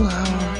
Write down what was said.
flower.